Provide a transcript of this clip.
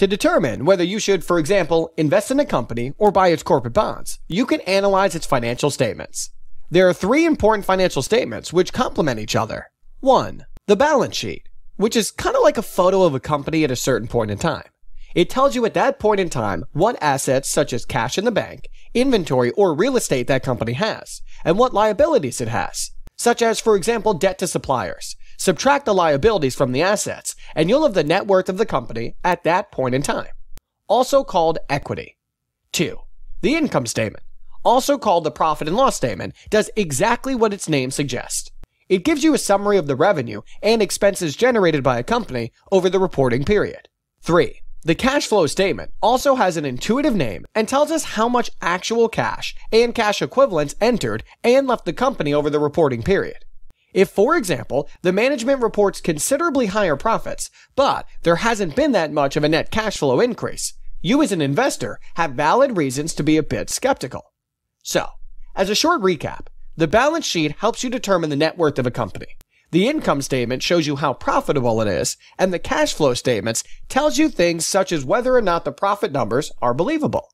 To determine whether you should, for example, invest in a company or buy its corporate bonds, you can analyze its financial statements. There are three important financial statements which complement each other. 1. The balance sheet, which is kind of like a photo of a company at a certain point in time. It tells you at that point in time what assets, such as cash in the bank, inventory, or real estate that company has, and what liabilities it has, such as, for example, debt to suppliers. Subtract the liabilities from the assets, and you'll have the net worth of the company at that point in time, also called equity. 2. The income statement, also called the profit and loss statement, does exactly what its name suggests. It gives you a summary of the revenue and expenses generated by a company over the reporting period. 3. The cash flow statement also has an intuitive name and tells us how much actual cash and cash equivalents entered and left the company over the reporting period. If, for example, the management reports considerably higher profits, but there hasn't been that much of a net cash flow increase, you as an investor have valid reasons to be a bit skeptical. So, as a short recap, the balance sheet helps you determine the net worth of a company. The income statement shows you how profitable it is, and the cash flow statements tells you things such as whether or not the profit numbers are believable.